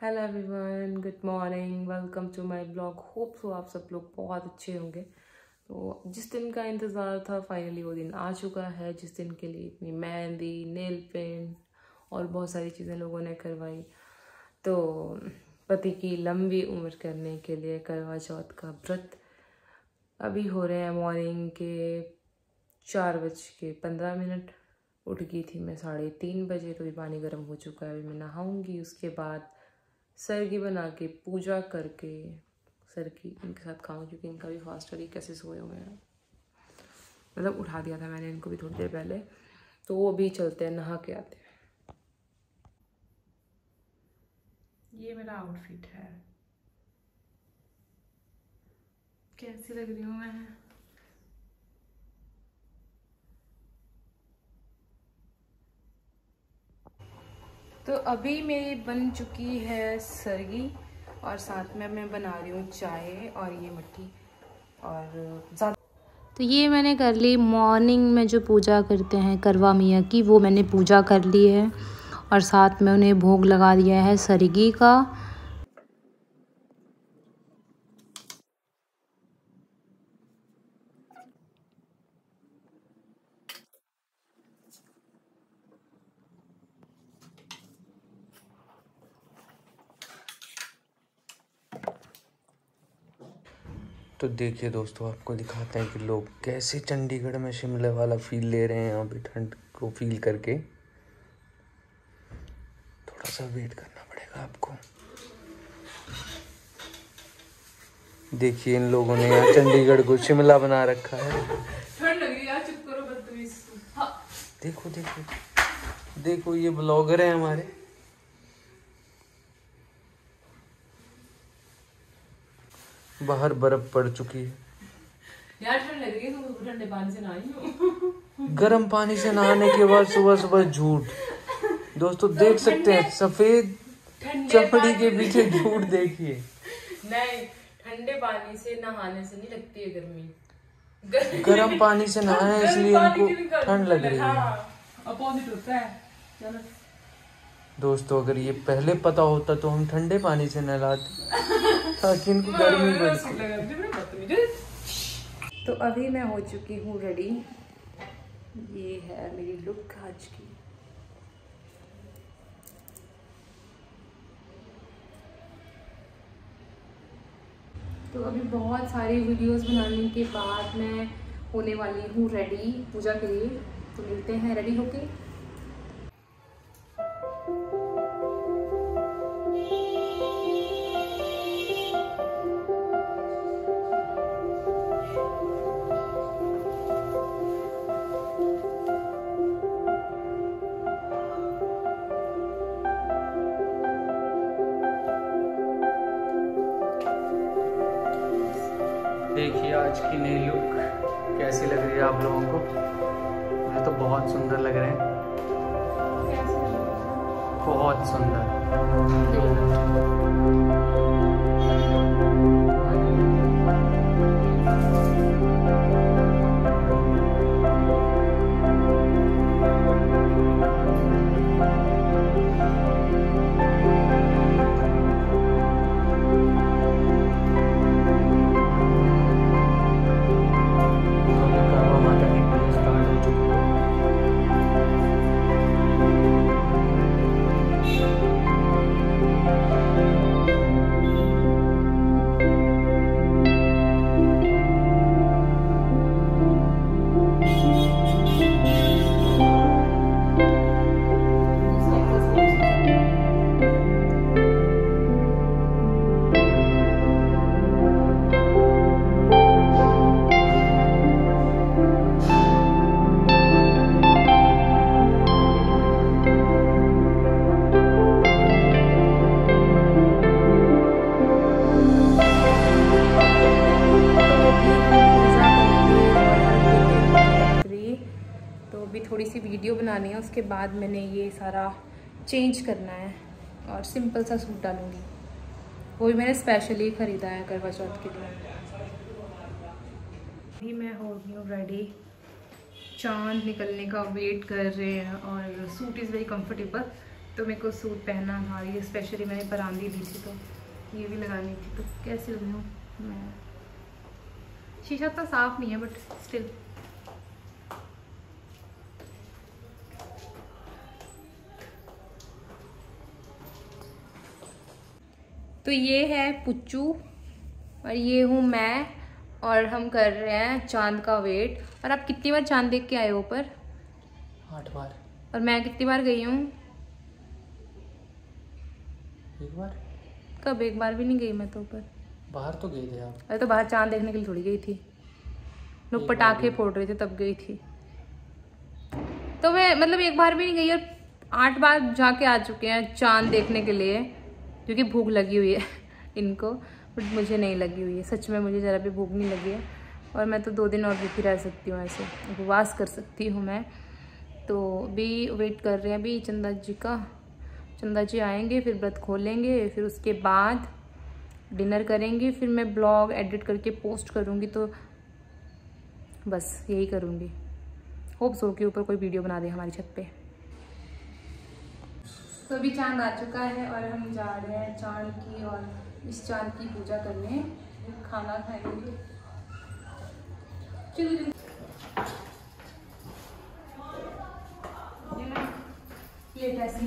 Hello everyone good morning welcome to my blog hope so आप सब लोग बहुत अच्छे होंगे। तो जिस दिन का इंतज़ार था फाइनली वो दिन आ चुका है। जिस दिन के लिए इतनी मेहंदी नेल पेंट और बहुत सारी चीज़ें लोगों ने करवाई। तो पति की लंबी उम्र करने के लिए करवा चौथ का व्रत अभी हो रहे हैं। मॉर्निंग के चार बज के पंद्रह मिनट, उठ गई थी मैं साढ़े तीन बजे। तो भी पानी गर्म हो चुका है, अभी मैं नहाऊँगी। उसके बाद सरगी बना के, पूजा करके सर की इनके साथ खाऊँ, क्योंकि इनका भी फास्ट और कैसे सोए हुए हैं। मतलब उठा दिया था मैंने इनको भी थोड़ी देर पहले। तो वो भी चलते हैं, नहा के आते हैं। ये मेरा आउटफिट है। कैसी लग रही हूँ मैं? तो अभी मेरी बन चुकी है सरगी और साथ में मैं बना रही हूँ चाय और ये मिट्टी और ज़्यादा तो ये मैंने कर ली मॉर्निंग में जो पूजा करते हैं करवा मियाँ की, वो मैंने पूजा कर ली है और साथ में उन्हें भोग लगा दिया है सरगी का। तो देखिए दोस्तों आपको दिखाते हैं कि लोग कैसे चंडीगढ़ में शिमले वाला फील ले रहे हैं यहाँ पे ठंड को फील करके। थोड़ा सा वेट करना पड़ेगा आपको। देखिए इन लोगों ने यहाँ चंडीगढ़ को शिमला बना रखा है। ठंड लग रही है चुप करो हाँ। देखो देखो देखो ये ब्लॉगर है हमारे। बाहर बर्फ़ पड़ चुकी है। यार ठंड लग रही है तो ठंडे पानी से नहाई गर्म पानी से नहाने के बाद सुबह सुबह झूठ। दोस्तों देख सकते हैं सफ़ेद चपड़ी के पीछे झूठ देखिए। नहीं ठंडे पानी से नहाने से नहीं लगती है गर्मी। गर्म पानी से नहाए इसलिए उनको ठंड लग रही है। अपोजिट होता है। दोस्तों अगर ये पहले पता होता तो हम ठंडे पानी से नहलाते ताकि इनको गर्मी बढ़ती। तो अभी मैं हो चुकी हूँ रेडी ये है मेरी लुक आज की। तो अभी बहुत सारी वीडियोस बनाने के बाद मैं होने वाली हूँ रेडी पूजा के लिए। तो मिलते हैं रेडी होके। देखिए आज की नई लुक कैसी लग रही है आप लोगों को? मुझे तो बहुत सुंदर लग रहे हैं। बहुत सुंदर। बनानी है, उसके बाद मैंने ये सारा चेंज करना है और सिंपल सा सूट डालूँगी। वो भी मैंने स्पेशली ख़रीदा है करवा चौथ के लिए। अभी मैं हो गई हूँ रेडी चाँद निकलने का वेट कर रहे हैं और सूट इज़ वेरी कंफर्टेबल तो मेरे को सूट पहनना था, ये स्पेशली मैंने परांदी दी थी तो ये भी लगानी थी। तो कैसे लग हूँ? मैं शीशा तो साफ़ नहीं है बट स्टिल तो ये है पुच्चू और ये हूँ मैं और हम कर रहे हैं चाँद का वेट। और आप कितनी बार चाँद देख के आए हो ऊपर? आठ बार। और मैं कितनी बार गई हूँ? एक बार? कब? एक बार भी नहीं गई मैं तो ऊपर। बाहर तो गई थे आप। अरे तो बाहर चाँद देखने के लिए थोड़ी गई थी। लोग पटाखे फोड़ रहे थे तब गई थी। तो मैं मतलब एक बार भी नहीं गई और आठ बार जाके आ चुके हैं चाँद देखने के लिए। क्योंकि भूख लगी हुई है इनको बट मुझे नहीं लगी हुई है। सच में मुझे ज़रा भी भूख नहीं लगी है। और मैं तो दो दिन और भूखी रह सकती हूँ ऐसे। उपवास कर सकती हूँ मैं। तो अभी वेट कर रहे हैं अभी चंदा जी का। चंदा जी आएँगे, फिर व्रत खोलेंगे, फिर उसके बाद डिनर करेंगे, फिर मैं ब्लॉग एडिट करके पोस्ट करूँगी तो बस यही करूँगी। होप सो के ऊपर कोई वीडियो बना दे हमारी छत पे। तो अभी चाँद आ चुका है और हम जा रहे हैं चाँद की और इस चाँद की पूजा करने। खाना खाएँगे। चलो लेट ऐसी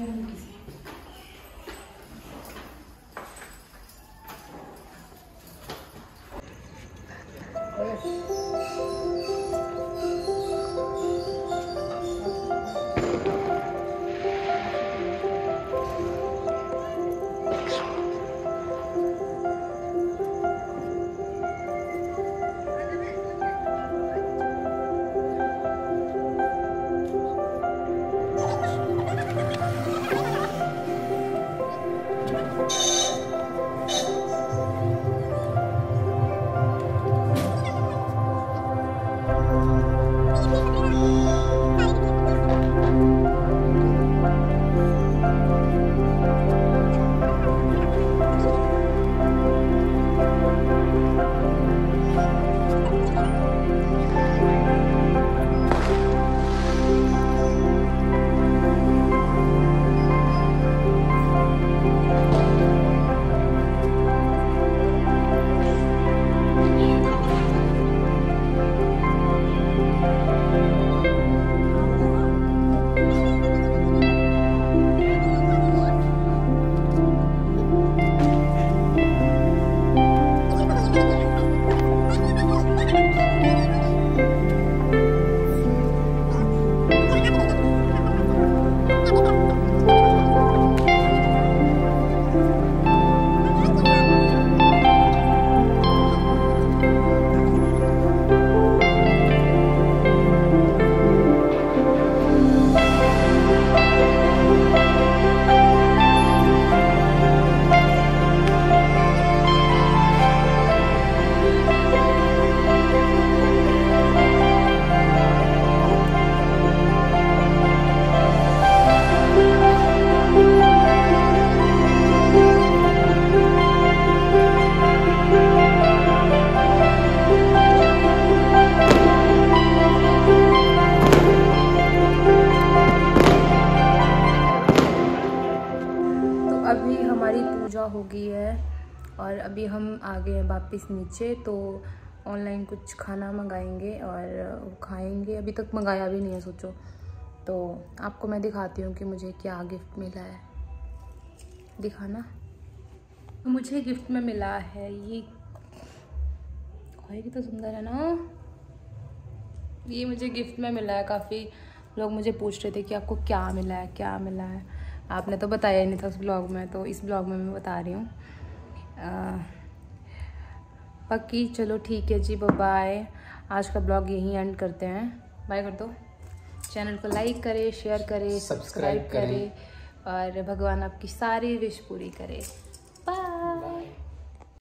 पूजा हो गई है और अभी हम आ गए हैं वापस नीचे तो ऑनलाइन कुछ खाना मंगाएँगे और खाएँगे। अभी तक मंगाया भी नहीं है, सोचो। तो आपको मैं दिखाती हूँ कि मुझे क्या गिफ्ट मिला है। दिखाना। मुझे गिफ्ट में मिला है ये। तो सुंदर है ना। ये मुझे गिफ्ट में मिला है। काफ़ी लोग मुझे पूछ रहे थे कि आपको क्या मिला है, क्या मिला है। आपने तो बताया ही नहीं था उस ब्लॉग में तो इस ब्लॉग में मैं बता रही हूँ। पक्की? चलो ठीक है जी बाय आज का ब्लॉग यहीं एंड करते हैं। बाय कर दो। चैनल को लाइक करें शेयर करें सब्सक्राइब करें। करें और भगवान आपकी सारी विश पूरी करे।